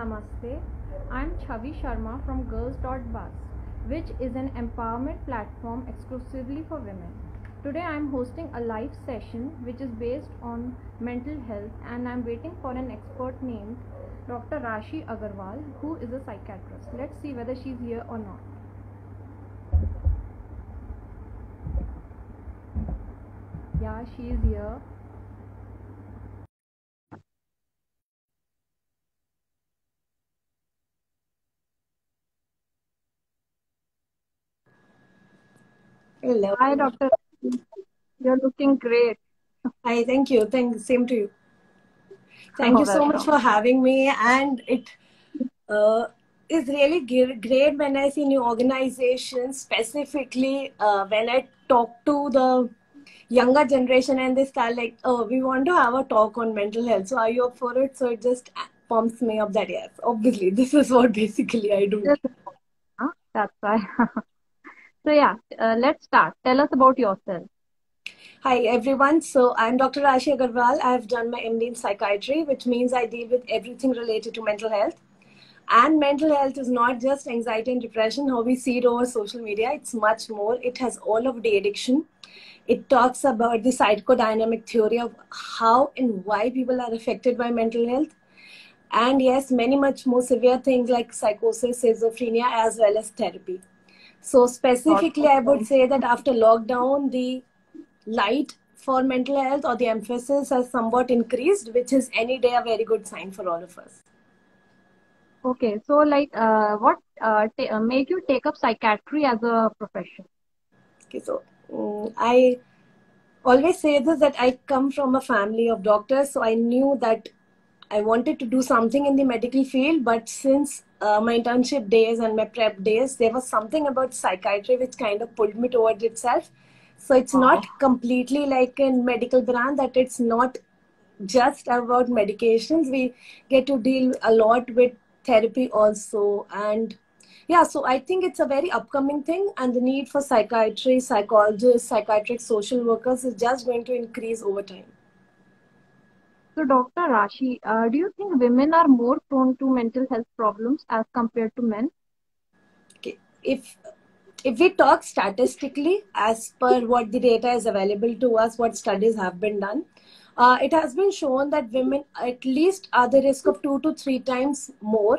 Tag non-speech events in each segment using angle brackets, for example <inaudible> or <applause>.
Namaste. I'm Chavi Sharma from Girls Buzz, which is an empowerment platform exclusively for women. Today I'm hosting a live session which is based on mental health and I'm waiting for an expert named Dr. Rashi Agarwal who is a psychiatrist. Let's see whether she's here or not. Yeah, she is here. Hello. Hi, Dr. You're looking great. Hi, thank you. Thank same to you. Thank Oh, you so much for having me. And it uh, is really great when I see new organizations, specifically uh, when I talk to the younger generation and they start like, oh, we want to have a talk on mental health. So are you up for it? So it just pumps me up that yes, obviously <laughs> this is what basically I do. That's why. <laughs> So yeah, uh, let's start. Tell us about yourself. Hi everyone. So I'm Dr. Rashi Agarwal. I've done my MD in psychiatry, which means I deal with everything related to mental health. And mental health is not just anxiety and depression, how we see it over social media. It's much more. It has all of the addiction. It talks about the psychodynamic theory of how and why people are affected by mental health. And yes, many much more severe things like psychosis, schizophrenia, as well as therapy. So specifically, I would say that after lockdown, the light for mental health or the emphasis has somewhat increased, which is any day a very good sign for all of us. Okay, so like, uh, what uh, ta- uh, made you take up psychiatry as a profession? Okay, so um, I always say this that I come from a family of doctors, so I knew that I wanted to do something in the medical field, but since uh, my internship days and my prep days, there was something about psychiatry which kind of pulled me towards itself. So it's not completely like a medical brand that it's not just about medications. We get to deal a lot with therapy also. And yeah, so I think it's a very upcoming thing, and the need for psychiatry, psychologists, psychiatric social workers is just going to increase over time. So, Dr. Rashi, uh, do you think women are more prone to mental health problems as compared to men? Okay. If if we talk statistically, as per what the data is available to us, what studies have been done, uh, it has been shown that women at least are the risk of two to three times more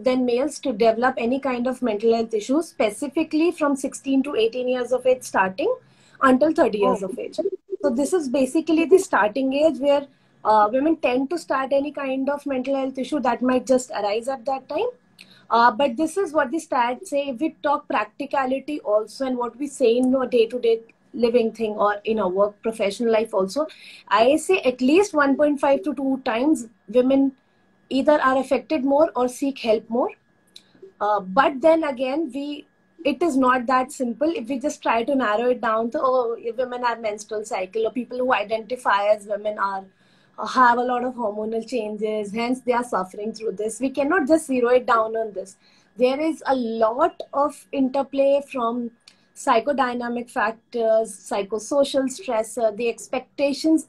than males to develop any kind of mental health issues, specifically from 16 to 18 years of age starting until 30 years Oh. of age. So this is basically the starting age where uh, women tend to start any kind of mental health issue that might just arise at that time. Uh, but this is what the stats say. If we talk practicality also and what we say in our day-to-day living thing or in our work professional life also, I say at least 1.5 to 2 times women either are affected more or seek help more. Uh, but then again, we it is not that simple. If we just try to narrow it down to oh, women have menstrual cycle or people who identify as women are Uh, have a lot of hormonal changes, hence they are suffering through this. We cannot just zero it down on this. There is a lot of interplay from psychodynamic factors, psychosocial stressor, uh, the expectations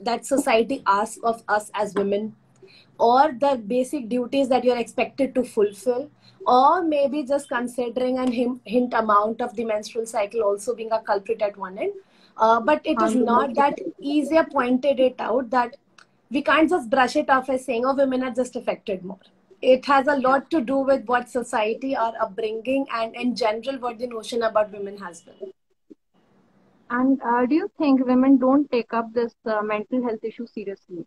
that society asks of us as women, or the basic duties that you're expected to fulfill, or maybe just considering an hint amount of the menstrual cycle also being a culprit at one end. Uh, but it is not that easier pointed it out that we can't just brush it off as saying, oh, women are just affected more. It has a lot to do with what society, our upbringing, and in general, what the notion about women has been. And uh, do you think women don't take up this uh, mental health issue seriously?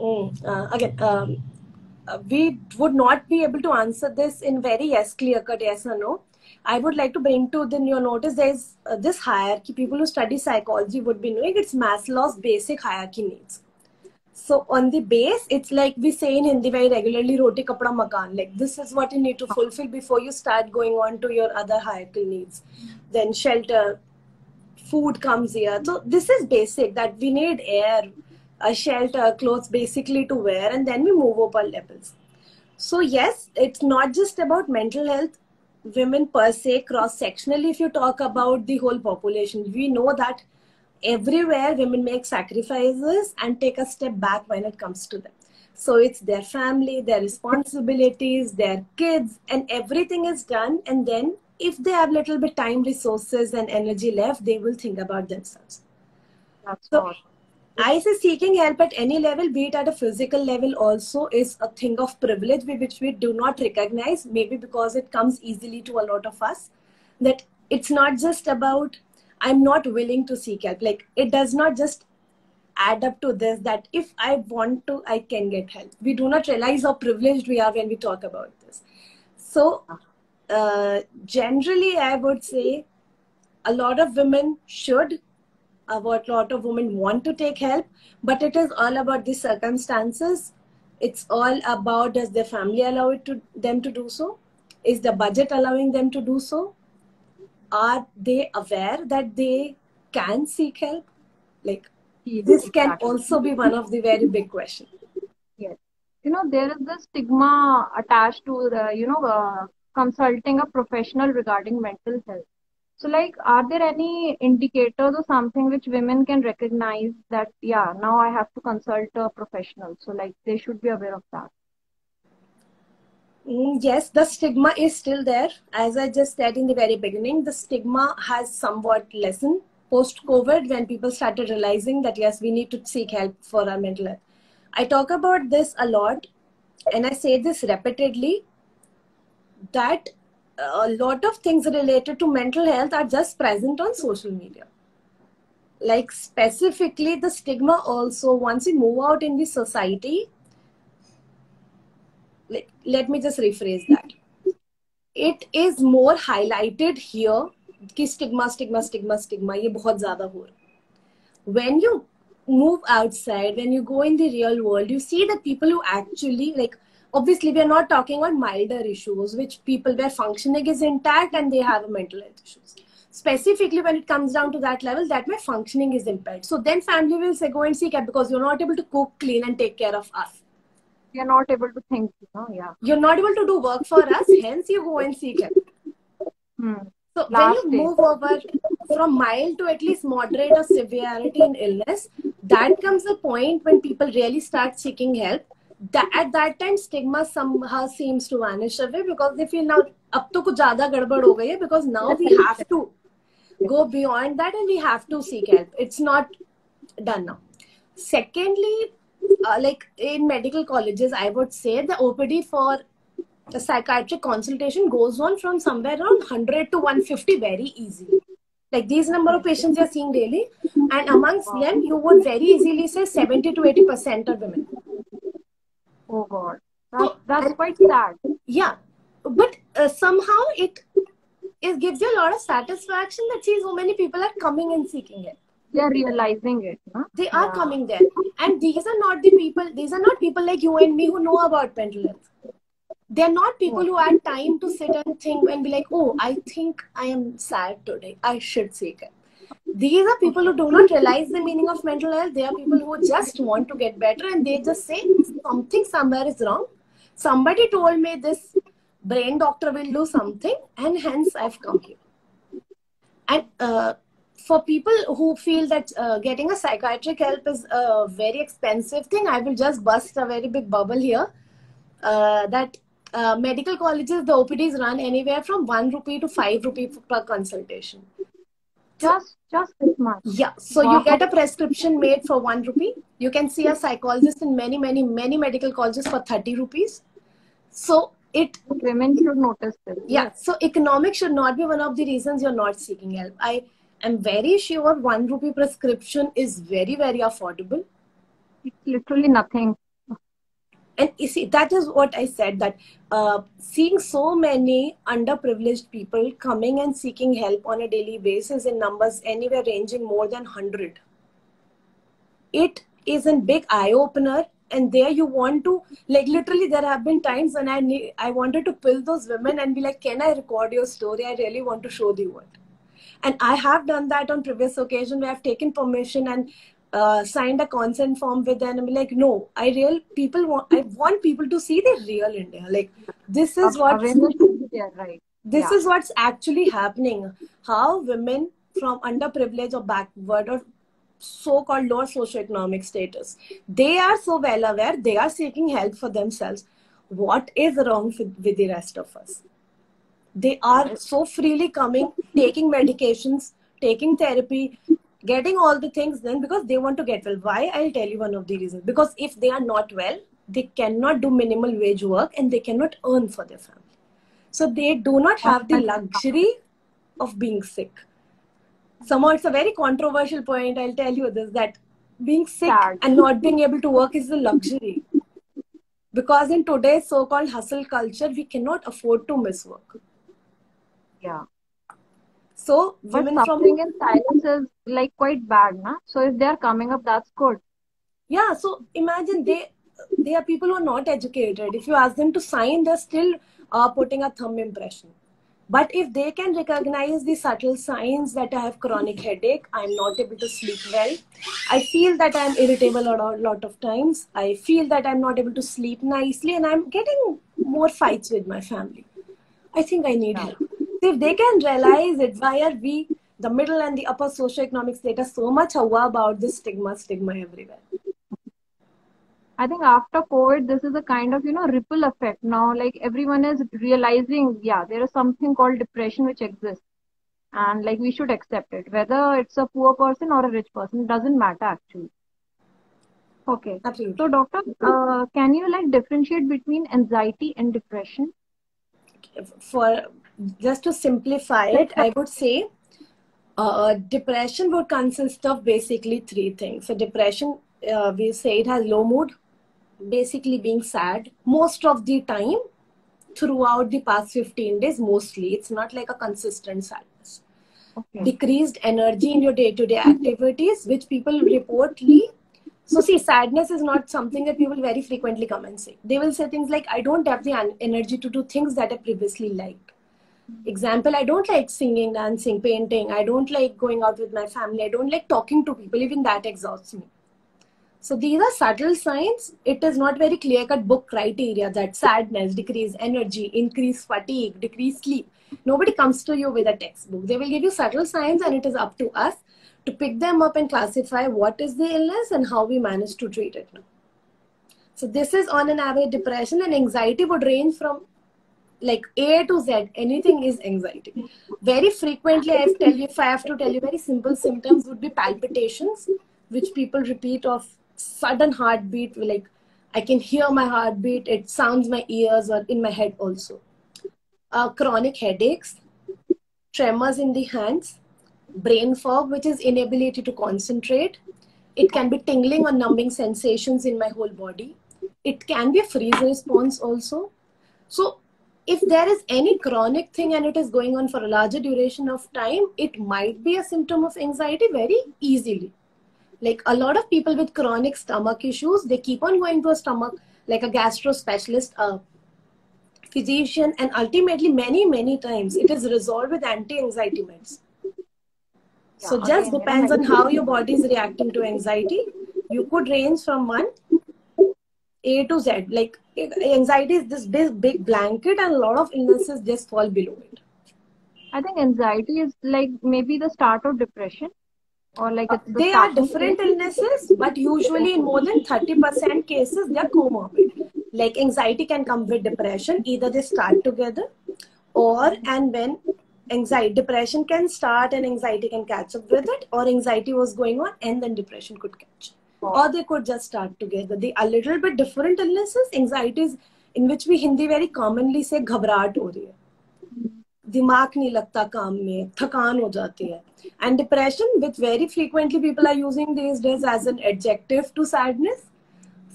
Mm, uh, again, um, uh, we would not be able to answer this in very yes clear cut yes or no. I would like to bring to the your notice there is uh, this hierarchy. People who study psychology would be knowing it's Maslow's basic hierarchy needs. So on the base, it's like we say in Hindi very regularly, roti kapda makan. Like this is what you need to fulfill before you start going on to your other hierarchical needs. Then shelter, food comes here. So this is basic that we need air, a shelter, clothes basically to wear, and then we move up our levels. So yes, it's not just about mental health. Women per se, cross sectionally, if you talk about the whole population, we know that everywhere women make sacrifices and take a step back when it comes to them. So it's their family, their responsibilities, their kids, and everything is done. And then if they have little bit time, resources, and energy left, they will think about themselves. That's So awesome. I say seeking help at any level, be it at a physical level, also is a thing of privilege which we do not recognize, maybe because it comes easily to a lot of us. That it's not just about, I'm not willing to seek help. Like, it does not just add up to this that if I want to, I can get help. We do not realize how privileged we are when we talk about this. So, uh, generally, I would say a lot of women should a what lot of women want to take help but it is all about the circumstances it's all about does their family allow it to them to do so is the budget allowing them to do so are they aware that they can seek help like Yes, this can exactly. also be one of the very big questions Yes. You know, there is the stigma attached to the, you know, uh, consulting a professional regarding mental health. So, like, are there any indicators or something which women can recognize that, yeah, now I have to consult a professional? So, like, they should be aware of that. Mm, Yes, the stigma is still there. As I just said in the very beginning, the stigma has somewhat lessened post COVID when people started realizing that yes, we need to seek help for our mental health. I talk about this a lot and I say this repeatedly that a lot of things related to mental health are just present on social media. Like, specifically, the stigma also, once you move out in the society, let, let me just rephrase that it is more highlighted here कि stigma stigma stigma stigma ये बहुत ज्यादा हो रहा when you move outside when you go in the real world you see the people who actually like obviously we are not talking about milder issues which people where functioning is intact and they have a mental health issues specifically when it comes down to that level that my functioning is impaired so then family will say go and seek help because you're not able to cook clean and take care of us you're not able to think, you know, yeah. you're not able to do work for us <laughs> hence you go and seek help Hmm. so Last when you day. move over from mild to at least moderate or severity in illness that comes a point when people really start seeking help that at that time stigma somehow seems to vanish away because they feel now अब तो कुछ ज्यादा गड़बड़ हो गई है because now we have to go beyond that and we have to seek help it's not done now secondly uh, like in medical colleges i would say the opd for the psychiatric consultation goes on from somewhere around 100 to 150 very easily like these number of patients you're seeing daily and amongst them you would very easily say 70 to 80 percent are women Oh, God. That's, So, that's and- quite sad. yeah but uh, somehow it it gives you a lot of satisfaction that see so many people are coming and seeking it They are realizing it, huh? they are Yeah. coming there and these are not the people these are not people like you and me who know about mental health they're not people who had time to sit and think and be like oh i think i am sad today i should seek help these are people who do not realize the meaning of mental health they are people who just want to get better and they just say something somewhere is wrong somebody told me this brain doctor will do something and hence i've come here and uh, for people who feel that uh, getting a psychiatric help is a very expensive thing, I will just bust a very big bubble here. Uh, that uh, medical colleges, the OPDs run anywhere from one rupee to five rupee per consultation. Just, just this much. Yeah, so Wow. you get a prescription made for one rupee. You can see a psychologist in many, many, many medical colleges for 30 rupees. So it Women should notice this. yeah so economics should not be one of the reasons you're not seeking help i am very sure one rupee prescription is very very affordable It's literally nothing. And you see that is what i said that uh, seeing so many underprivileged people coming and seeking help on a daily basis in numbers anywhere ranging more than 100 it is a big eye opener and there you want to like literally there have been times when i need, i wanted to pull those women and be like can i record your story? I really want to show the world and i have done that on previous occasion where i've taken permission and uh, signed a consent form with them and be like no i real people want i want people to see the real india like this is what Awareness should be there, right? this Yeah. is what's actually happening how women from underprivileged or backward or so-called lower socioeconomic status. They are so well aware, they are seeking help for themselves. What is wrong with, with the rest of us? They are so freely coming, taking medications, taking therapy, getting all the things then because they want to get well. Why? I'll tell you one of the reasons. Because if they are not well, they cannot do minimal wage work and they cannot earn for their family. So they do not have the luxury of being sick. Somehow it's a very controversial point. I'll tell you this that being sick Sad. and not being able to work is a luxury. Because in today's so called hustle culture, we cannot afford to miss work. Yeah. So But women from suffering in silence is like quite bad, na? So if they are coming up, that's good. yeah so imagine they they are people who are not educated if you ask them to sign they're still uh, putting a thumb impression but if they can recognize the subtle signs that i have chronic headache i'm not able to sleep well i feel that i'm irritable a lot, lot of times i feel that i'm not able to sleep nicely and i'm getting more fights with my family i think i need Yeah. help if they can realize it why are we the middle and the upper socioeconomic status so much aware about this stigma stigma everywhere I think after COVID, this is a kind of, you know, ripple effect. Now, like everyone is realizing, yeah, there is something called depression which exists. And like we should accept it. Whether it's a poor person or a rich person, it doesn't matter actually. Okay. absolutely So, doctor, uh, can you like differentiate between anxiety and depression? for just to simplify it, I would say uh, depression would consist of basically three things. So depression, uh, we say it has low mood, basically being sad most of the time throughout the past 15 days mostly. It's not like a consistent sadness. Okay. decreased energy in your day-to-day activities which people reportedly so see sadness is not something that people very frequently come and say. They will say things like i don't have the energy to do things that i previously liked example i don't like singing dancing painting i don't like going out with my family i don't like talking to people even that exhausts me so these are subtle signs. It is not very clear cut book criteria that sadness, decrease energy, increase fatigue, decrease sleep. Nobody comes to you with a textbook. They will give you subtle signs, and it is up to us to pick them up and classify what is the illness and how we manage to treat it now. So this is on an average depression and anxiety would range from like A to Z. Anything is anxiety. Very frequently, I tell you if I have to tell you very simple symptoms would be palpitations, which people repeat of sudden heartbeat. Like I can hear my heartbeat. It sounds my ears or in my head also. Uh, chronic headaches, tremors in the hands, brain fog, which is inability to concentrate. It can be tingling or numbing sensations in my whole body. It can be a freeze response also. So, if there is any chronic thing and it is going on for a larger duration of time, it might be a symptom of anxiety very easily. Like a lot of people with chronic stomach issues, they keep on going to a stomach, like a gastro specialist, a physician, and ultimately, many, many times, it is resolved with anti anxiety meds. So Yeah, just depends on how your body is reacting to anxiety. You could range from one A to Z. Like anxiety is this big, big blanket, and a lot of illnesses just fall below it. I think anxiety is like maybe the start of depression or like uh, it's the They are different illnesses, but usually in more than 30% cases, they are comorbid. Like anxiety can come with depression, either they start together, or and when anxiety, depression can start and anxiety can catch up with it, or anxiety was going on and then depression could catch Or they could just start together. They are little bit different illnesses. Anxieties in which we Hindi very commonly say घबराहट हो रही है दिमाग नहीं लगता काम में थकान हो जाती है and depression which very frequently people are using these days as an adjective to sadness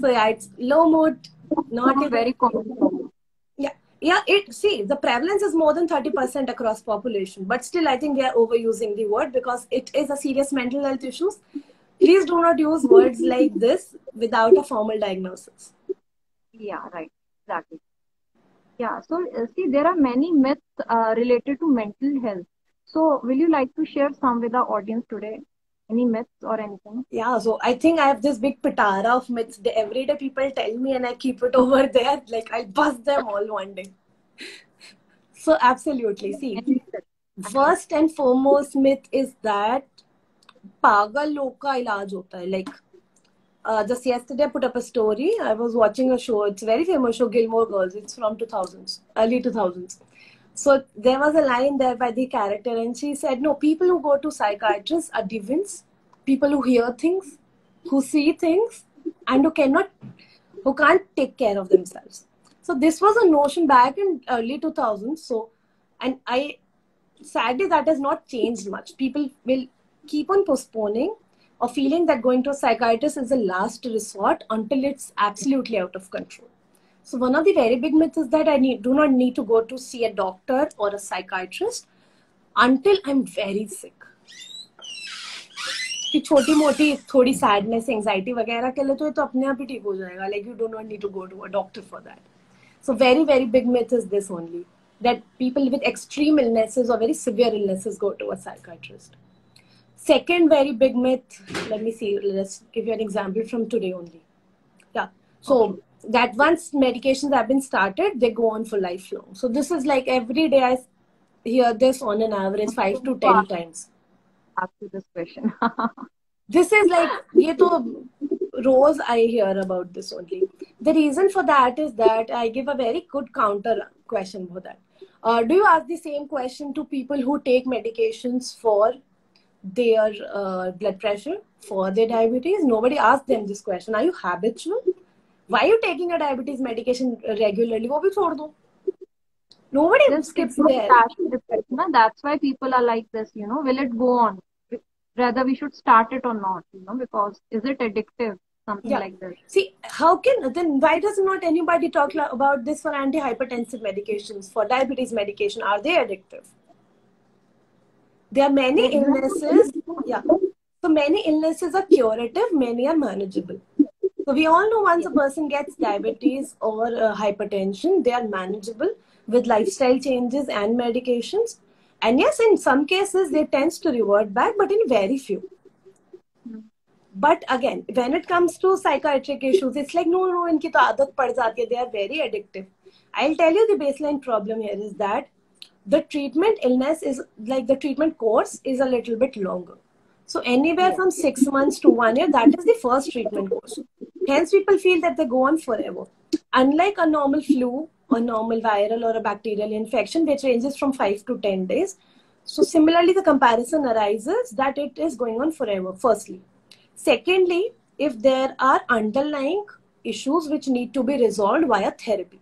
so yeah it's low mood not even very common. yeah yeah it see the prevalence is more than 30% across population but still i think we are overusing the word because it is a serious mental health issues please do not use words like this without a formal diagnosis Yeah, right. Exactly. Yeah. So, uh, see, there are many myths uh, related to mental health. So, will you like to share some with our audience today? Any myths or anything? Yeah, so I think I have this big pitara of myths. The everyday people tell me, and I keep it <laughs> over there. Like I'll bust them all one day. <laughs> So absolutely, see, first and foremost myth is that पागल लोग का इलाज होता है like uh, just yesterday I put up a story. I was watching a show. It's a very famous show, Gilmore Girls. It's from 2000s, early 2000s. So there was a line there by the character, and she said, "No, people who go to psychiatrists are deviants, people who hear things, who see things, and who cannot, who can't take care of themselves." So this was a notion back in early 2000s. So, and I sadly that has not changed much. People will keep on postponing or feeling that going to a psychiatrist is a last resort until it's absolutely out of control. So one of the very big myths is that I need, do not need to go to see a doctor or a psychiatrist until I'm very sick. कि छोटी मोटी थोड़ी sadness anxiety वगैरह के लिए तो ये तो अपने आप ही ठीक हो जाएगा like you do not need to go to a doctor for that so very very big myth is this only that people with extreme illnesses or very severe illnesses go to a psychiatrist. Second very big myth, let me see, let's give you an example from today only. Yeah. So okay. that once medications have been started, they go on for lifelong. So this is like every day I hear this on an average five to ten times. After this question. <laughs> this is like ye to rose I hear about this only. The reason for that is that I give a very good counter question for that. Uh, do you ask the same question to people who take medications for their uh, blood pressure for their diabetes. Nobody asked them this question. Are you habitual? Why are you taking a diabetes medication regularly? What we do? Nobody Just skips there. That's why people are like this, you know, will it go on? Rather, we should start it or not, you know, because is it addictive? Something yeah. like that. See, how can then why does not anybody talk about this for antihypertensive medications, for diabetes medication? Are they addictive? There are many illnesses. Yeah. So many illnesses are curative, many are manageable. So we all know once a person gets diabetes or uh, hypertension, they are manageable with lifestyle changes and medications. And yes, in some cases, they tend to revert back, but in very few. But again, when it comes to psychiatric issues, it's like, no, no, inki to aadat pad jati hai. They are very addictive. I'll tell you the baseline problem here is that the treatment illness is like the treatment course is a little bit longer. So anywhere from six months to one year, that is the first treatment course. Hence, people feel that they go on forever. Unlike a normal flu, a normal viral or a bacterial infection, which ranges from five to ten days. So similarly, the comparison arises that it is going on forever. Firstly, secondly, if there are underlying issues which need to be resolved via therapy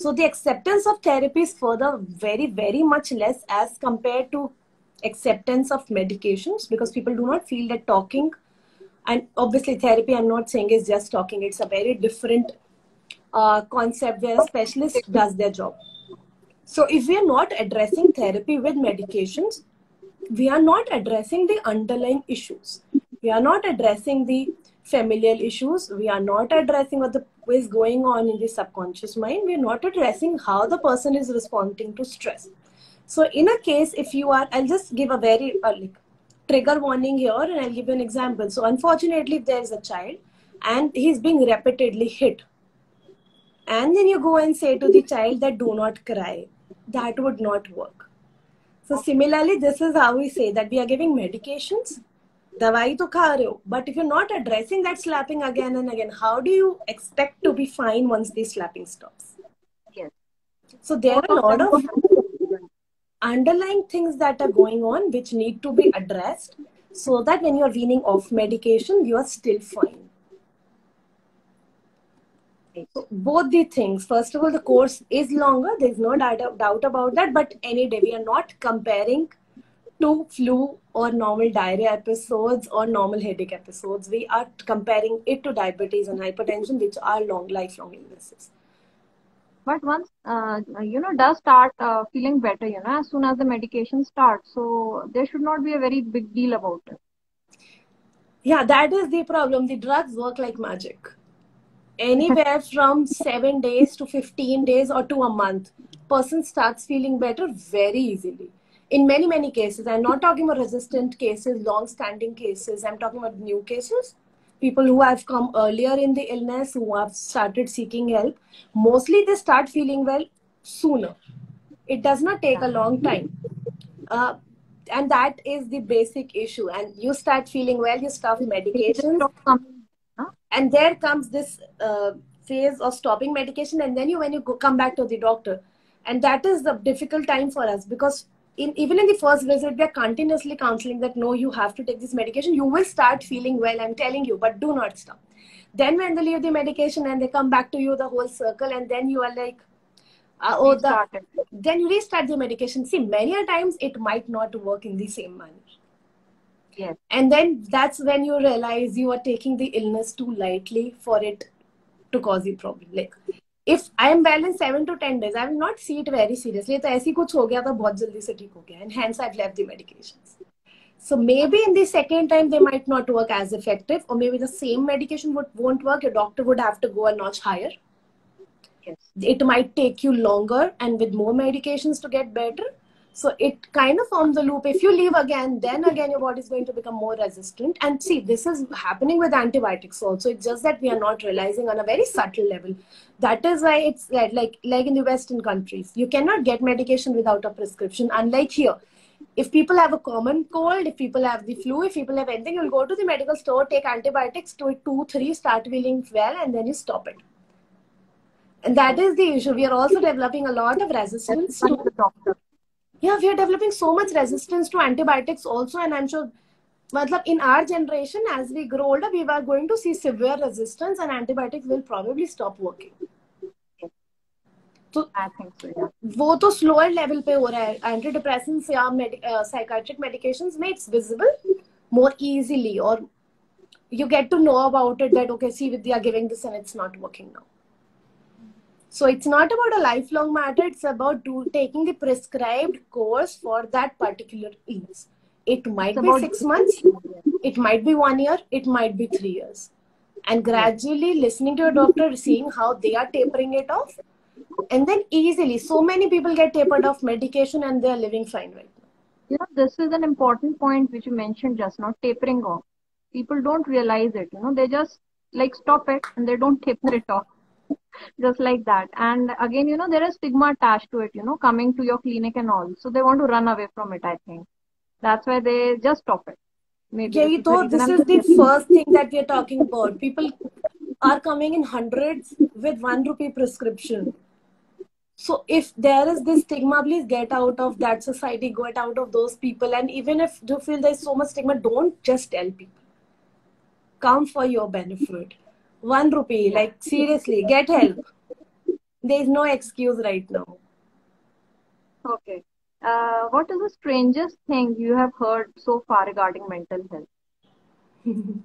so the acceptance of therapy is further very, very much less as compared to acceptance of medications because people do not feel that talking and obviously therapy i'm not saying is just talking. It's a very different uh, concept where a specialist does their job. So if we are not addressing therapy with medications we are not addressing the underlying issues. We are not addressing the familial issues we are not addressing what the is going on in the subconscious mind. We're not addressing how the person is responding to stress. So in a case if you are i'll just give a very uh, like trigger warning here and i'll give you an example. So unfortunately if there's a child and he's being repeatedly hit. And then you go and say to the child that do not cry. That would not work. So similarly this is how we say that we are giving medications दवाई तो खा रहे हो but if you not addressing that slapping again and again how do you expect to be fine once the slapping stops so there are a lot of underlying things that are going on which need to be addressed so that when you are weaning off medication you are still fine so both the things first of all the course is longer there's no doubt about that but any day we are not comparing to flu or normal diarrhea episodes or normal headache episodes. We are comparing it to diabetes and hypertension, which are long, lifelong illnesses. But once uh, you know does start uh, feeling better, you know, as soon as the medication starts, so there should not be a very big deal about it. Yeah, that is the problem. The drugs work like magic. Anywhere <laughs> from seven days to fifteen days or to a month, person starts feeling better very easily in many many cases i'm not talking about resistant cases long standing cases i'm talking about new cases. People who have come earlier in the illness who have started seeking help mostly they start feeling well sooner. It does not take a long time. Uh, and that is the basic issue. And you start feeling well you stop medication. and there comes this uh, phase of stopping medication and then you when you go, come back to the doctor. And that is the difficult time for us because in, even in the first visit we are continuously counseling that no you have to take this medication. You will start feeling well i'm telling you but do not stop. Then when they leave the medication and they come back to you the whole circle and then you are like uh, oh the, then you restart the medication. See many a times it might not work in the same manner. Yes. And then that's when you realize you are taking the illness too lightly for it to cause the problem. Like if I am well in seven to ten days, I will not see it very seriously. तो ऐसी कुछ हो गया तो बहुत जल्दी से ठीक हो गया and hence I've left the medications. So maybe in the second time they might not work as effective, or maybe the same medication would won't work. Your doctor would have to go a notch higher. yes It might take you longer and with more medications to get better. so it kind of forms a loop. If you leave again, then again your body is going to become more resistant. And see, this is happening with antibiotics also. It's just that we are not realizing on a very subtle level. That is why it's like like, like in the Western countries, you cannot get medication without a prescription. Unlike here, if people have a common cold, if people have the flu, if people have anything, you'll go to the medical store, take antibiotics, do it two, three, start feeling well, and then you stop it. And that is the issue. We are also developing a lot of resistance to the doctor yeah we are developing so much resistance to antibiotics also and i'm sure matlab, in our generation as we grow older we are going to see severe resistance and antibiotics will probably stop working तो I think so या वो तो slower level पे हो रहा है anti depressants या psychiatric medications में it's visible more easily or you get to know about it that okay see they are giving this and it's not working now so it's not about a lifelong matter it's about do, taking the prescribed course for that particular illness. It might It's be six months it. might be one year it might be three years. And gradually listening to your doctor seeing how they are tapering it off and then easily so many people get tapered off medication and they are living fine right now. You know this is an important point which you mentioned just now tapering off. People don't realize it you know they just like stop it and they don't taper it off just like that and again you know there is stigma attached to it you know coming to your clinic and all so they want to run away from it i think that's why they just stop it maybe Yeah, this is the though this is the first thing that we are talking about. People are coming in hundreds with one rupee prescription. So if there is this stigma, please get out of that society, get out of those people. And even if you feel there's so much stigma, don't just tell people. Come for your benefit. One rupee, like seriously, get help. There is no excuse right now. okay uh, what is the strangest thing you have heard so far regarding mental health <laughs>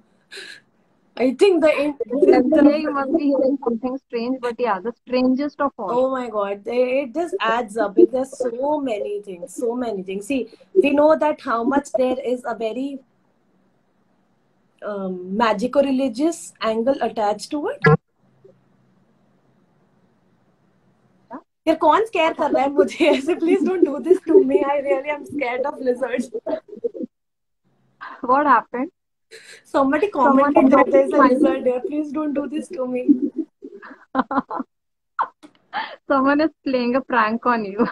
I think the, every you must be hearing something strange but yeah the strangest of all Oh my God, it just adds up. There's so many things, so many things. See, we know that how much there is a very um, magico-religious angle attached to it. यार कौन square कर रहा है मुझे ऐसे please don't do this to me I really am scared of lizards what happened somebody Someone commented that there's a might- lizard here please don't do this to me <laughs> someone is playing a prank on you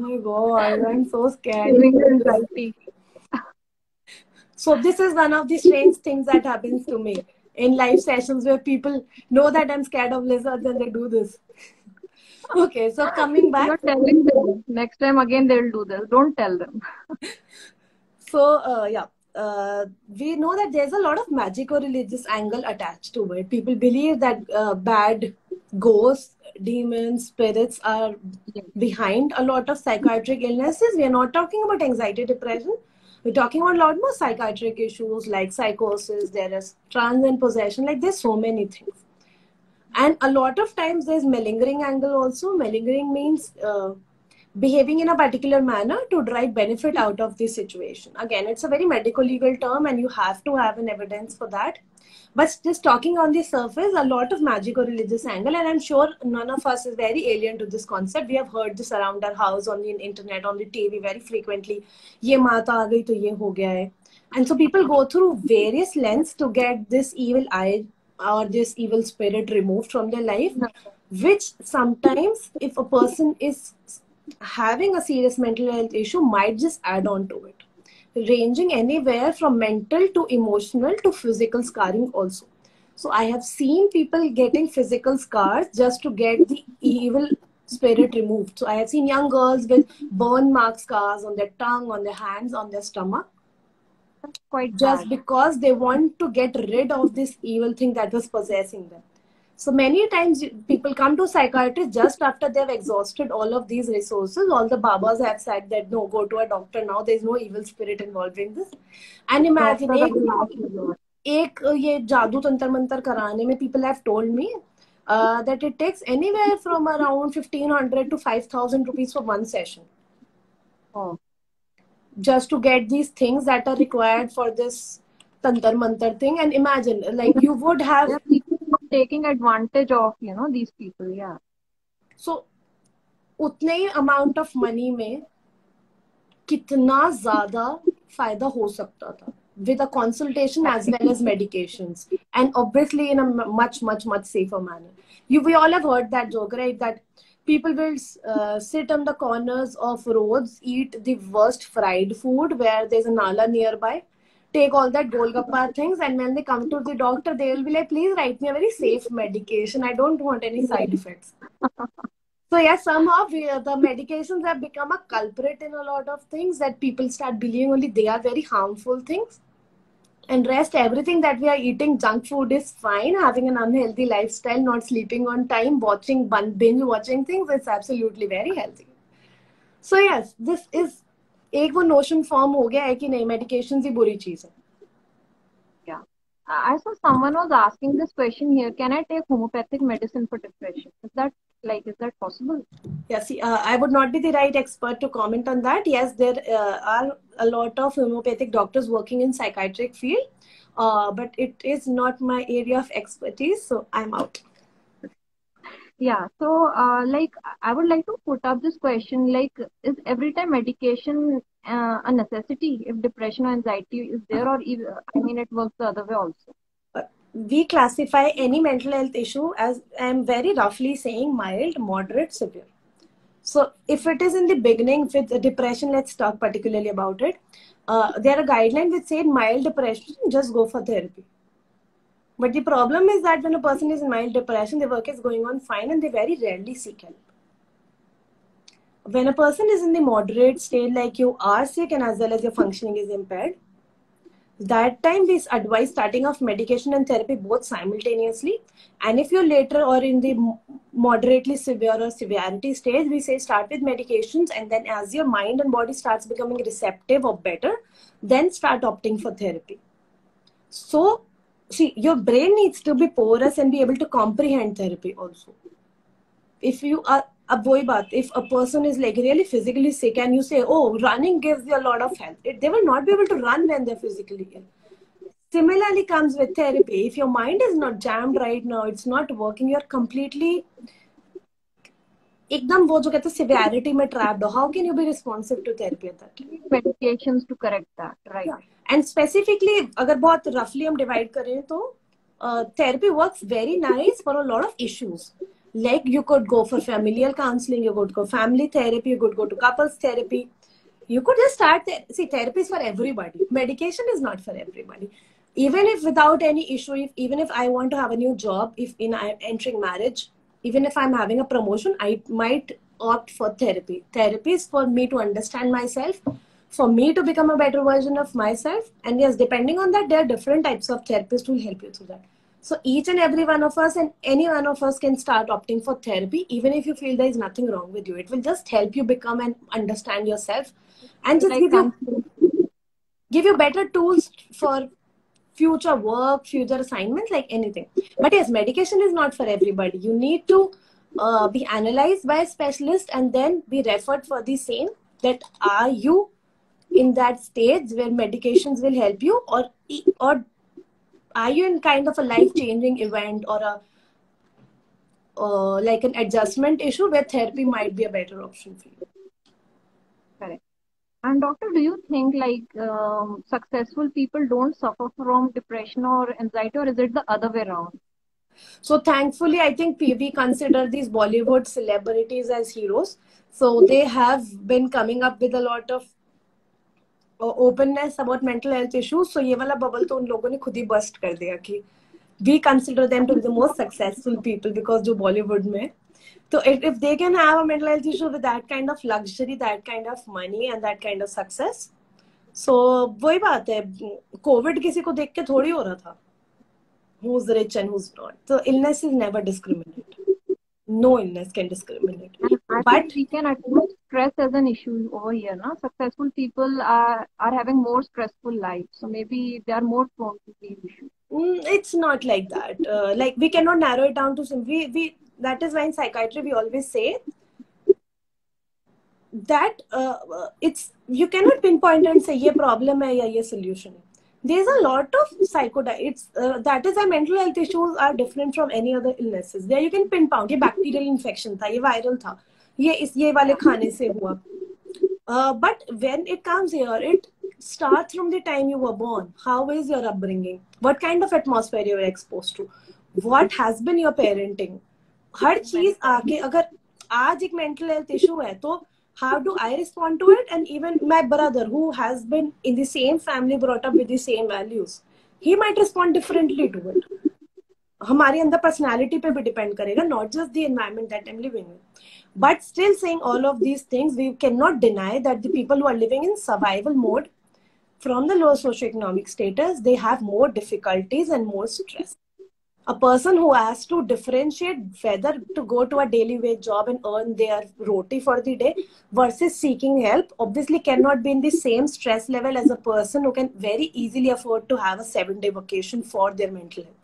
my god i'm so scared giving you anxiety So this is one of the strange things that happens to me in live sessions where people know that I'm scared of lizards and they do this. Okay, so coming back, You're telling them. Next time again they'll do this. Don't tell them. <laughs> so uh, yeah, uh, we know that there's a lot of magic or religious angle attached to it. People believe that uh, bad ghosts, demons, spirits are behind a lot of psychiatric illnesses. We are not talking about anxiety, depression. We're talking about a lot more psychiatric issues like psychosis, there is trance and possession, like there's so many things. And a lot of times there's malingering angle also. Malingering means uh, behaving in a particular manner to derive benefit out of the situation. Again, it's a very medical legal term and you have to have an evidence for that. But just talking on the surface, a lot of magic or religious angle, and I'm sure none of us is very alien to this concept. We have heard this around our house, on the internet, on the TV very frequently. Ye mata aa to ye ho gaya hai. And so people go through various lengths to get this evil eye or this evil spirit removed from their life, which sometimes, if a person is having a serious mental health issue, might just add on to it ranging anywhere from mental to emotional to physical scarring also. So i have seen people getting physical scars just to get the evil spirit removed. So i have seen young girls with burn mark scars on their tongue on their hands on their stomach. Quite just bad. because they want to get rid of this evil thing that was possessing them so many times you- people come to psychiatrists just after they've exhausted all of these resources. All the babas have said that no, go to a doctor now. There's no evil spirit involved in this. And imagine Doctor एक, का भी last resort. एक ये जादू तंत्र मंत्र कराने में people have told me uh, that it takes anywhere from around 1500 to 5000 rupees for one session Oh, just to get these things that are required for this tantar mantar thing and imagine like you would have there taking advantage of you know these people. Yeah. सो उतने ही amount of money में कितना ज्यादा फायदा हो सकता था with a consultation as well as medications and obviously in a m- much much much safer manner you we all have heard that joke right that people will uh, sit on the corners of roads eat the worst fried food where there's a nala nearby take all that golgappa things and when they come to the doctor they will be like please write me a very safe medication i don't want any side effects <laughs> so yes, somehow we, uh, the medications have become a culprit in a lot of things that people start believing only they are very harmful things. And rest everything that we are eating, junk food is fine. Having an unhealthy lifestyle, not sleeping on time, watching binge watching things, it's absolutely very healthy. So yes, this is एक वो notion form हो गया है कि नहीं medication ही बुरी चीज़ है I saw someone was asking this question here. Can I take homeopathic medicine for depression? Is that like is that possible? Yes, uh, I would not be the right expert to comment on that. Yes, there uh, are a lot of homeopathic doctors working in psychiatric field, uh, but it is not my area of expertise, so I'm out. Yeah. So, uh, like, I would like to put up this question: like, is every time medication uh, a necessity if depression or anxiety is there, or ev- I mean, it works the other way also? We classify any mental health issue as I'm very roughly saying mild, moderate, severe. So, if it is in the beginning with depression, let's talk particularly about it. Uh, there are guidelines which say mild depression, just go for therapy. But the problem is that when a person is in mild depression, the work is going on fine and they very rarely seek help. When a person is in the moderate state, like you are sick and as well as your functioning is impaired, that time we advise starting off medication and therapy both simultaneously. And if you're later or in the moderately severe or severity stage, we say start with medications and then as your mind and body starts becoming receptive or better, then start opting for therapy. So, see, your brain needs to be porous and be able to comprehend therapy also. If you are अब वही बात if a person is like really physically sick and you say oh running gives you a lot of health it, they will not be able to run when they're physically ill similarly comes with therapy if your mind is not jammed right now it's not working you're completely एकदम वो जो कहते severity में trapped how can you be responsive to therapy at medications to correct that right and specifically अगर बहुत रफली हम divide करें तो therapy works very nice for a lot of issues like you could go for familial counselling you could go family therapy you could go to couples therapy you could just start see therapy is for everybody medication is not for everybody even if without any issue if, even if i want to have a new job if in entering marriage even if I'm having a promotion, I might opt for therapy. Therapy is for me to understand myself, for me to become a better version of myself. And yes, depending on that, there are different types of therapists who will help you through that. So each and every one of us and any one of us can start opting for therapy, even if you feel there is nothing wrong with you. It will just help you become and understand yourself and just Like give you give you better tools for future work, future assignments, like anything. But yes, medication is not for everybody. You need to uh, be analyzed by a specialist and then be referred for the same. That are you in that stage where medications will help you, or or are you in kind of a life changing event or a uh, like an adjustment issue where therapy might be a better option for you? And doctor, do you think like um, successful people don't suffer from depression or anxiety, or is it the other way around? So thankfully, I think we we consider these Bollywood celebrities as heroes. So they have been coming up with a lot of openness about mental health issues so ये वाला bubble तो उन लोगों ने खुद ही bast कर दिया कि we consider them to be the most successful people because जो बॉलीवुड में तो if, if they can have a mental health issue with that kind of luxury that kind of money and that kind of success so वही बात है Covid किसी को देख के थोड़ी हो रहा था who's rich and who's not so illness is never discriminate no illness can discriminate I but we can attribute stress as an issue over here no successful people are are having more stressful lives so maybe they are more prone to these issues mm, it's not like that uh, like we cannot narrow it down to some we we that is why in psychiatry we always say that uh, uh, it's you cannot pinpoint and say ye problem hai ya ye solution there's a lot of psycho it's uh, that is why mental health issues are different from any other illnesses there you can pinpoint ये bacterial infection था ये viral था ये इस ये वाले खाने से हुआ uh, but when it comes here it starts from the time you were born how is your upbringing what kind of atmosphere you were exposed to what has been your parenting हर चीज़ आके अगर आज एक mental health issue है तो how do I respond to it and even my brother who has been in the same family brought up with the same values he might respond differently to it हमारे अंदर personality पे भी depend करेगा not just the environment that I am living in but still saying all of these things we can not deny that the people who are living in survival mode from the lower socio economic status they have more difficulties and more stress a person who has to differentiate whether to go to a daily wage job and earn their roti for the day versus seeking help obviously cannot be in the same stress level as a person who can very easily afford to have a seven day vacation for their mental health.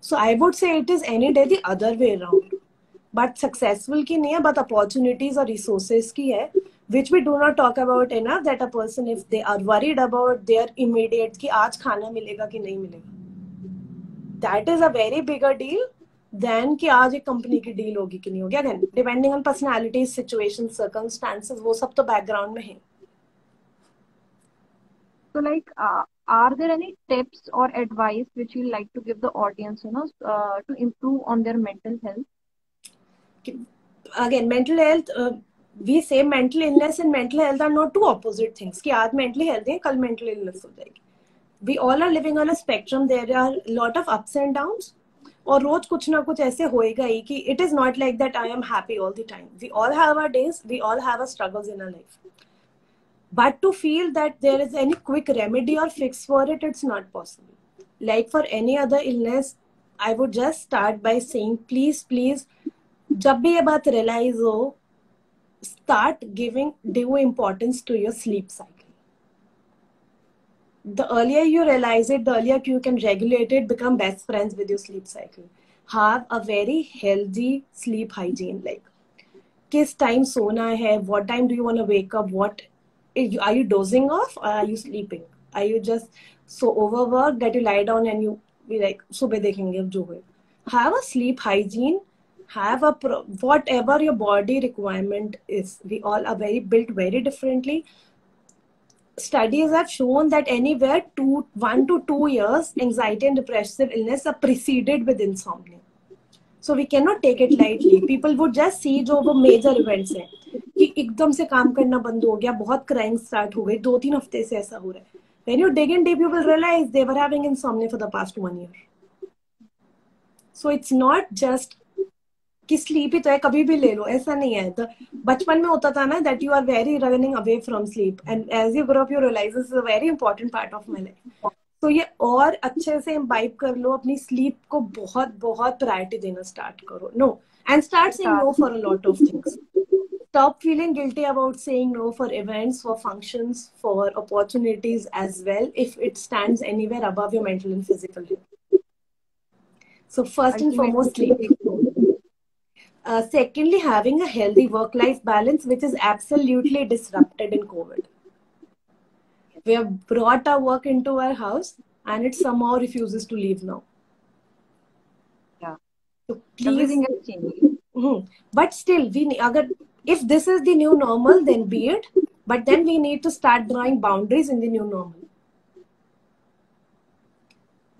So i would say it is any day the other way around. But successful ki nahi hai but opportunities or resources ki hai which we do not talk about enough that a person if they are worried about their immediate ki aaj khana milega ki nahi milega that is a very bigger deal than कि आज एक company की deal होगी कि नहीं होगी again depending on personality situation circumstances वो सब तो बैकग्राउंड में है so like uh, are there any tips or advice which you like to give the audience you know uh, to improve on their mental health again mental health uh, we say mental illness and mental health are not two opposite things कि आज mentally healthy है कल mental illness हो जाएगी we all are living on a spectrum there are a lot of ups and downs और रोज कुछ ना कुछ ऐसे होएगा ही कि it is not like that I am happy all the time we all have our days we all have our struggles in our life but to feel that there is any quick remedy or fix for it it's not possible like for any other illness i would just start by saying please please जब भी ये बात realize हो start giving due importance to your sleep cycle the earlier you realize it, the earlier you can regulate it, become best friends with your sleep cycle. Have a very healthy sleep hygiene. Like, kiss time sona hai, what time do you want to wake up? What are you dozing off or are you sleeping? Are you just so overworked that you lie down and you be like, सुबह देखेंगे अब जो हुए. Have a sleep hygiene. Have a pro- whatever your body requirement is. We all are very built very differently studies have shown that anywhere two, one to two years, anxiety and depressive illness are preceded with insomnia. So we can not take it lightly people would just see जो वो major events हैं कि एकदम से काम करना बंद हो गया बहुत क्राइम स्टार्ट हो गई दो तीन हफ़्ते से ऐसा हो रहा है। When you dig in deep you will realise they were having in for the past one year so it's not just kiss sleep ही तो है कभी भी ले लो ऐसा नहीं है। तो बचपन में होता था ना that you are very running away from sleep and as you grow up you realise is a very important part of my life तो ये और अच्छे से इम्बाइब कर लो अपनी स्लीप को बहुत बहुत प्रायोरिटी देना स्टार्ट करो। No and start saying no for a lot of things stop feeling guilty about saying no for events for functions for opportunities as well if it stands anywhere above your mental and physical so first and foremost sleep Uh, secondly, having a healthy work life balance, which is absolutely disrupted in COVID. We have brought our work into our house and it somehow refuses to leave now. Yeah. So please. Mm-hmm. But still, we agar, if this is the new normal, then be it. But then we need to start drawing boundaries in the new normal.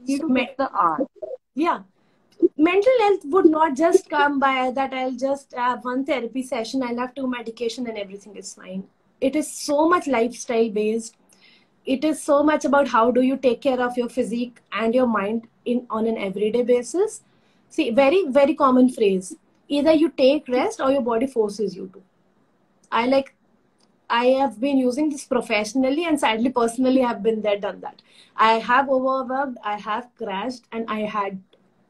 You so, make the art. Yeah mental health would not just come by that I'll just have one therapy session, I'll have two medication and everything is fine. It is so much lifestyle based. it is so much about how do you take care of your physique and your mind in on an everyday basis see very very common phrase either you take rest or your body forces you to i like i have been using this professionally and sadly personally have been there done that i have overworked i have crashed and i had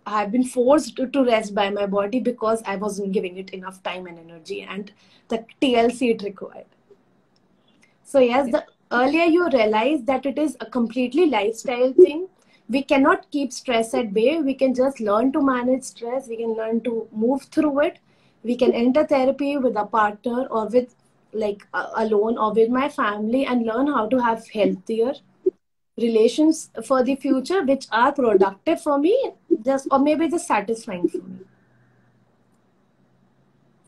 I have been forced to, to rest by my body because I wasn't giving it enough time and energy and the TLC it required. So yes, the earlier you realize that it is a completely lifestyle thing, we cannot keep stress at bay. We can just learn to manage stress. We can learn to move through it. We can enter therapy with a partner or with like uh, alone or with my family and learn how to have healthier relations for the future which are productive for me just or maybe just satisfying for me.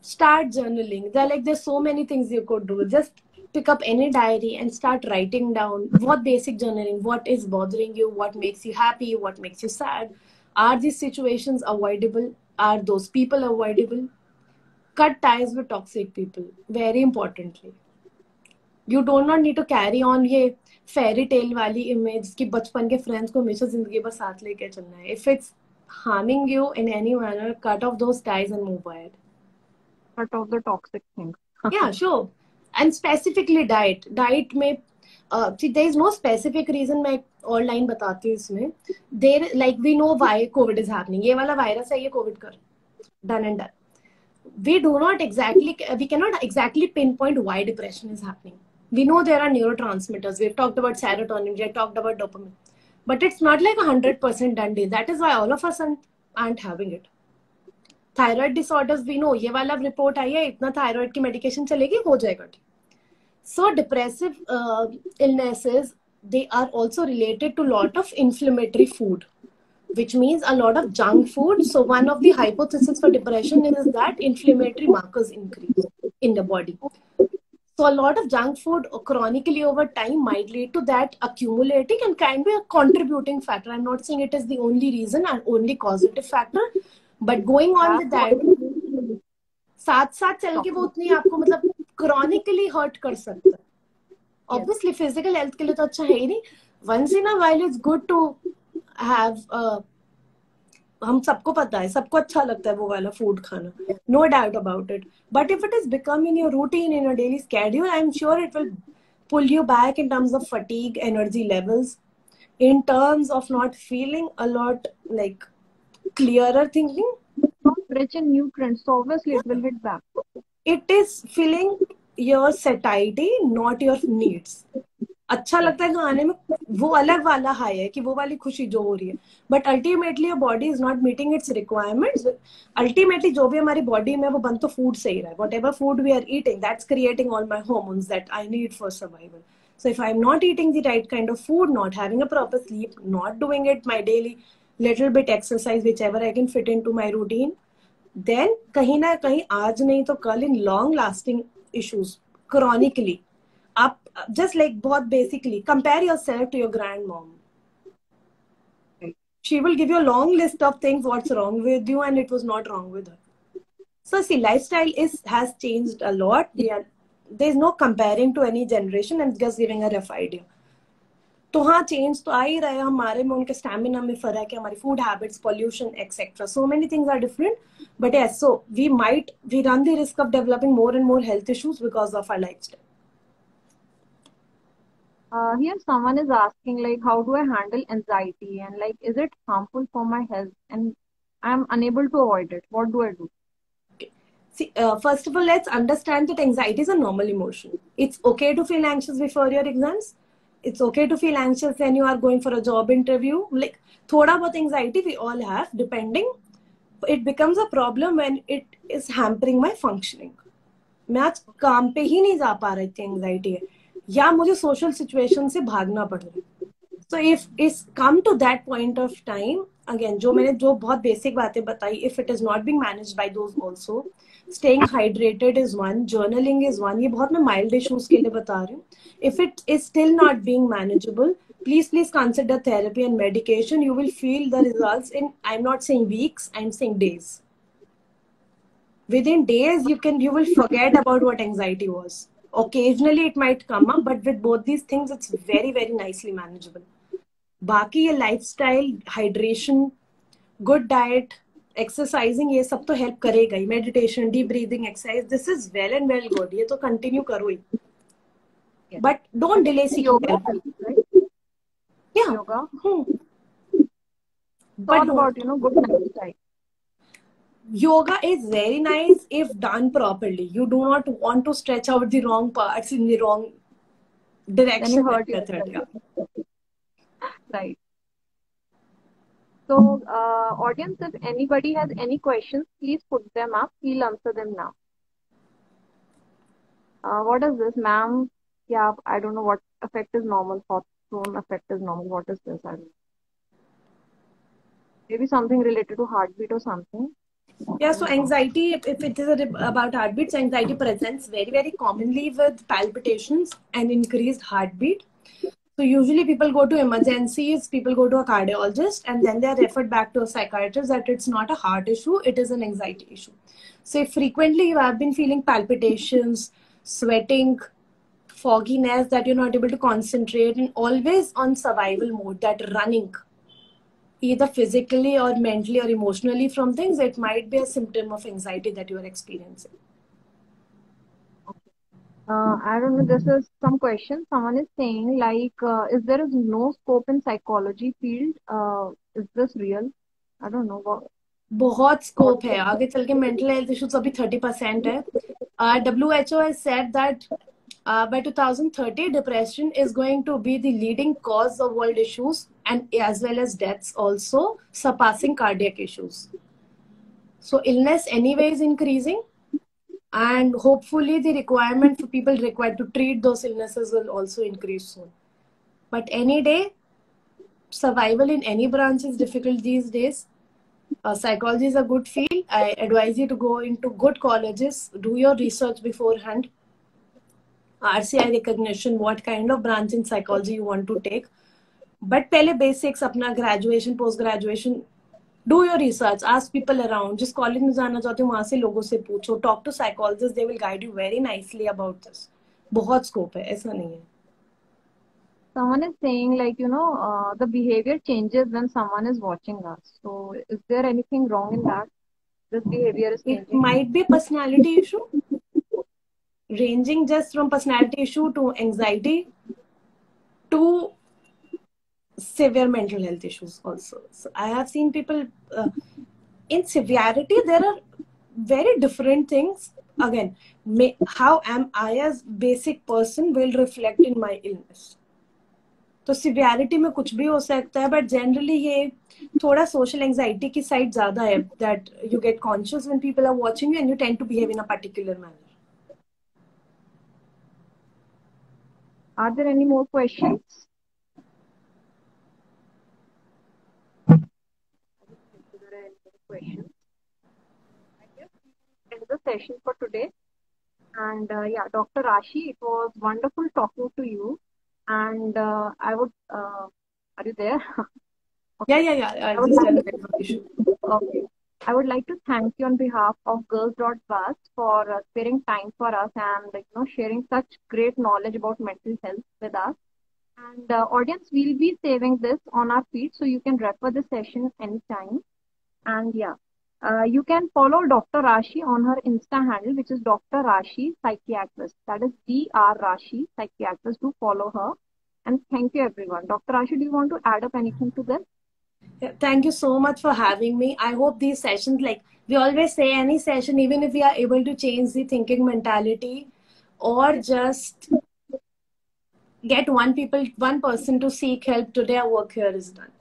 Start journaling. There like there's so many things you could do. Just pick up any diary and start writing down what basic journaling what is bothering you what makes you happy what makes you sad. Are these situations avoidable? Are those people avoidable? Cut ties with toxic people. Very importantly. You do not need to carry on ये फेरी tale वाली image कि बचपन के friends को हमेशा ज़िंदगी भर साथ लेके चलना है if it's harming you in any manner cut off those ties and move ahead cut off the toxic things yeah sure and specifically diet diet में uh, there is no specific reason मैं और line बताती हूँ इसमें there like we know why COVID is happening ये वाला virus है ये कोविड कर done and done we do not exactly we cannot exactly pinpoint why depression is happening we know there are neurotransmitters we've talked about serotonin we've talked about dopamine but it's not like a 100% done deal that is why all of us aren't having it thyroid disorders we know ये वाला report आई है इतना thyroid की medication चलेगी हो जाएगा so depressive uh, illnesses they are also related to lot of inflammatory food which means a lot of junk food so one of the hypotheses for depression is that inflammatory markers increase in the body so a lot of junk food chronically over time might lead to that accumulating and can be a contributing factor. I'm not saying it is the only reason and only causative factor, but going on with that, साथ साथ चल के वो उतनी आपको मतलब chronically hurt कर सकता है ऑब्वियसली फिजिकल हेल्थ के लिए तो अच्छा है ही नहीं once in a while it's good to have हम सबको पता है सबको अच्छा लगता है वो वाला फ़ूड खाना। No doubt about it but if it is become in your routine in daily schedule I am sure it will pull you back in terms of fatigue energy levels in terms of not feeling a lot like clear thinking it is feeling your satiety not your needs अच्छा हाँ। लगता है गाने में वो अलग वाला high है कि वो वाली खुशी जो हो रही है। But ultimately your body is not meeting its requirement ultimately जो भी हमारी बॉडी में वो बन तो फ़ूड से ही रहा है। Whatever food we are eating that's creating all my hormones that I need for survival so if I am not eating the right kind of food not having proper sleep not doing it my daily little bit exercise whichever I can fit in to my routine then कहीं ना कहीं आज नहीं तो कल in long lasting issues chronically आप just like बहुत basically compare yourself to your grandmom she will give you a long list of things what's wrong with you and it was not wrong with her so see lifestyle is has changed a lot yeah, there's no comparing to any generation and just giving a rough idea तो हाँ change तो आ ही रहा है हमारे में उनके stamina में फर्क है हमारी food habits pollution etcetera so many things are different but yes so we might we run the risk of developing more and more health issues because of our lifestyle uh, here someone is asking like how do i handle anxiety and like is it harmful for my health and i'm unable to avoid it what do i do okay. see uh, first of all let's understand that anxiety is a normal emotion it's okay to feel anxious before your exams it's okay to feel anxious when you are going for a job interview like thoda bahut anxiety we all have depending it becomes a problem when it is hampering my functioning मैं आज काम पे ही नहीं जा पा रही थी anxiety है या मुझे सोशल सिचुएशन से भागना पड़ रहा है। So if is come to that point of time again जो मैंने, जो बहुत बेसिक बातें बताई if it is not being manage by दो staying hydrated is one journaling is one ये बहुत मैं माइल्ड इशूज के लिए बता रही हूँ। If it is still not being manageable please please consider therapy and medication you will feel the result in I am not saying weeks I am saying days within days you can you will forget about what anxiety was occasionally it might come up but with both these things it's very very nicely manageable बाकी ये lifestyle hydration good diet exercising ये सब तो help करेगा ही meditation deep breathing exercise this is well and well good ये तो continue करो ही but don't delay see yoga yeah yoga hmm. but about you know good lifestyle yoga is very nice if done properly. You do not want to stretch out the wrong parts in the wrong direction you hurt yeah. right. So uh, audience if anybody has any questions please put them up. We'll answer them now. Uh, what is this ma'am? Yeah i don't know what effect is normal thought zone effect is normal. What is this? I don't know. Maybe something related to heartbeat or something yeah so anxiety if, it is about heartbeats anxiety presents very very commonly with palpitations and increased heartbeat so usually people go to emergencies, people go to a cardiologist, and then they are referred back to a psychiatrist that it's not a heart issue, it is an anxiety issue. So if frequently you have been feeling palpitations, sweating, fogginess, that you're not able to concentrate, and always on survival mode, that running, either physically or mentally or emotionally from things, it might be a symptom of anxiety that you are experiencing. Uh, I don't know. This is some question. Someone is saying like, uh, is there is no scope in psychology field? Uh, is this real? I don't know. What... बहुत scope है आगे चल के mental health issues अभी thirty percent है W H O has said that by 2030 depression is going to be the leading cause of world issues and as well as deaths also surpassing cardiac issues. So illness anyway is increasing and hopefully the requirement for people required to treat those illnesses will also increase soon. But any day survival in any branch is difficult these days. Uh, psychology is a good field. I advise you to go into good colleges do your research beforehand rci recognition what kind of branch in psychology you want to take but पहले basics अपना graduation post graduation do your research आज people around जिस college में जाना चाहते हो वहां से लोगों से पूछो talk to psychologist they will guide you very nicely about this बहुत स्कोप है ऐसा नहीं है someone is saying like you know uh, the behavior changes when someone is watching us so is there anything wrong in that this behavior is changing it might be a personality issue ranging just from personality issue to anxiety to severe mental health issues also so i have seen people uh, in severity there are very different things again may, how am i as basic person will reflect in my illness तो severity में कुछ भी हो सकता है but generally ये थोड़ा social anxiety की साइड ज्यादा है that you get conscious when people are watching you and you tend to behave in a particular manner Are there any more questions? I guess end the session for today. And uh, yeah, Dr. Rashi, it was wonderful talking to you. And uh, I would, uh, are you there? okay. <laughs> Yeah, yeah, yeah. I just had a bit of issue. Okay. I would like to thank you on behalf of Girls Girls.Bus for uh, sparing time for us and you know sharing such great knowledge about mental health with us. And uh, audience, we'll be saving this on our feed so you can refer the session anytime. And yeah, uh, you can follow Dr. Rashi on her Insta handle, which is Dr. Rashi Psychiatrist. That is Dr. Rashi Psychiatrist. Do follow her. And thank you, everyone. Dr. Rashi, do you want to add up anything to this? Thank you so much for having me. I hope these sessions, like we always say, any session, even if we are able to change the thinking mentality or just get one people, one person to seek help today, our work here is done.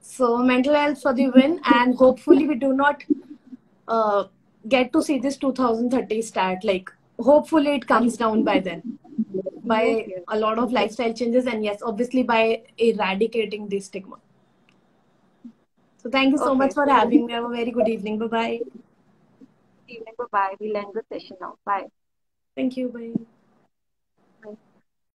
So mental health for the win, and hopefully we do not uh, get to see this 2030 start. Like hopefully it comes down by then, by a lot of lifestyle changes, and yes, obviously by eradicating the stigma. So thank you so okay. much for having me. Have a very good evening. Bye bye. Evening. Bye bye. We'll end the session now. Bye. Thank you. Bye.